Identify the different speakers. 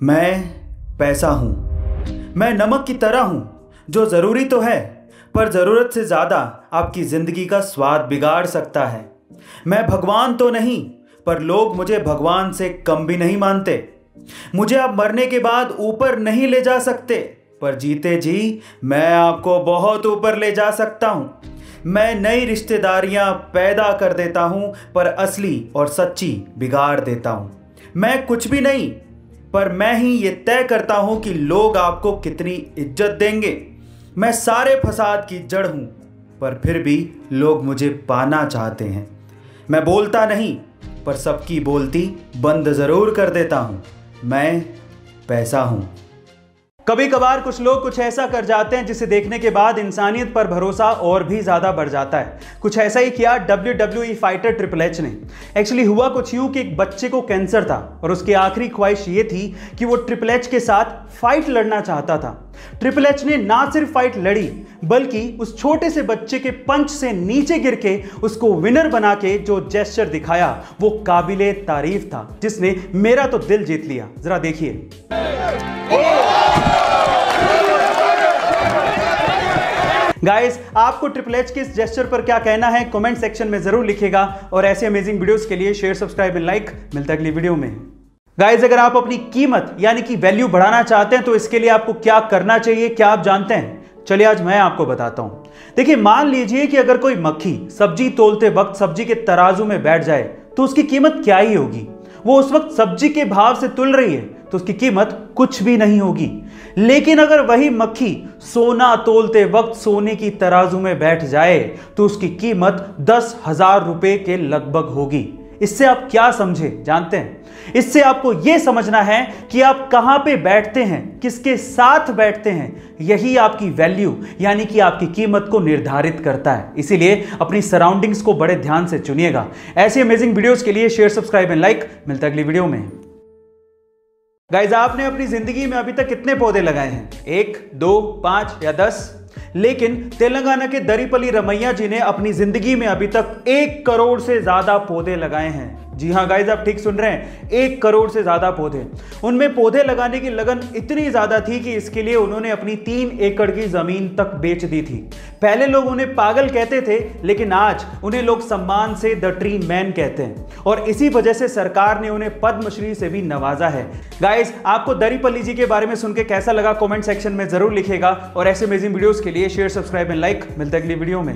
Speaker 1: मैं पैसा हूँ। मैं नमक की तरह हूँ, जो ज़रूरी तो है, पर ज़रूरत से ज़्यादा आपकी ज़िंदगी का स्वाद बिगाड़ सकता है। मैं भगवान तो नहीं, पर लोग मुझे भगवान से कम भी नहीं मानते। मुझे आप मरने के बाद ऊपर नहीं ले जा सकते, पर जीते जी, मैं आपको बहुत ऊपर ले जा सकता हूँ। मैं नई रिश्तेदारियाँ पैदा कर देता हूँ, पर असली और सच्ची बिगाड़ देता हूँ। मैं कुछ भी नहीं पर मैं ही ये तय करता हूँ कि लोग आपको कितनी इज़्ज़त देंगे। मैं सारे फसाद की जड़ हूँ, पर फिर भी लोग मुझे पाना चाहते हैं। मैं बोलता नहीं, पर सबकी बोलती बंद ज़रूर कर देता हूँ। मैं पैसा हूँ। कभी कभार कुछ लोग कुछ ऐसा कर जाते हैं जिसे देखने के बाद इंसानियत पर भरोसा और भी ज़्यादा बढ़ जाता है। कुछ ऐसा ही किया W W E fighter triple H ने। एक्चुअली हुआ कुछ यूँ कि एक बच्चे को कैंसर था और उसकी आखिरी ख्वाहिश ये थी कि वो ट्रिपल एच के साथ फाइट लड़ना चाहता था। ट्रिपल एच ने ना सिर्फ़ फाइट लड़ी, बल्कि उस छोटे से बच्चे के पंच से नीचे गिर के उसको विनर बना के जो जेस्चर दिखाया, वो काबिले तारीफ़ था, जिसने मेरा तो दिल जीत लिया। जरा देखिए। गाइस आपको ट्रिपल एच के इस जेस्चर पर क्या कहना है कमेंट सेक्शन में ज़रूर लिखेगा और ऐसे अमेजिंग वीडियोस के लिए शेयर सब्सक्राइब एंड लाइक मिलता है अगली वीडियो में। गाइस अगर आप अपनी कीमत, यानी कि वैल्यू बढ़ाना चाहते हैं तो इसके लिए आपको क्या करना चाहिए, क्या आप जानते हैं? चलिए आज मैं आपको बताता हूँ। देखिए, मान लीजिए कि अगर कोई मक्खी सब्ज़ी तोलते वक्त सब्ज़ी के तराजू में बैठ जाए तो उसकी कीमत क्या ही होगी? वो उस वक्त सब्ज़ी के भाव से तुल रही है तो उसकी कीमत कुछ भी नहीं होगी। लेकिन अगर वही मक्खी सोना तोलते वक्त सोने की तराजू में बैठ जाए तो उसकी कीमत दस हज़ार रुपए के लगभग होगी। इससे आप क्या समझे? जानते हैं? इससे आपको यह समझना है कि आप कहाँ पे बैठते हैं, किसके साथ बैठते हैं, यही आपकी वैल्यू, यानी कि आपकी कीमत को निर्धारित करता है। इसीलिए अपनी सराउंडिंग्स को बड़े ध्यान से चुनिएगा। ऐसे अमेजिंग वीडियोस के लिए शेयर सब्सक्राइब एंड लाइक मिलता है अगली वीडियो में। गाइज़ आपने अपनी ज़िंदगी में अभी तक कितने पौधे लगाए हैं? एक, दो, पाँच या दस? लेकिन तेलंगाना के दरीपली रमैया जी ने अपनी ज़िंदगी में अभी तक एक करोड़ से ज़्यादा पौधे लगाए हैं। जी हाँ गाइज़ आप ठीक सुन रहे हैं। एक करोड़ से ज़्यादा पौधे। उनमें पौधे लगाने की लगन इतनी ज़्यादा थी कि इसके लिए उन्होंने अपनी तीन एकड़ की ज़मीन तक बेच दी थी। पहले लोग उन्हें पागल कहते थे, लेकिन आज उन्हें लोग सम्मान से द ट्री मैन कहते हैं। और इसी वजह से सरकार ने उन्हें पद्मश्री से भी नवाजा है। गाइज़ आपको दरीपल्ली जी के बारे में सुनकर कैसा लगा? कॉमेंट सेक्शन में ज़रूर लिखेगा। और ऐसे अमेजिंग वीडियोस के लिए शेयर सब्सक्राइब एंड लाइक मिलते अगली वीडियो में।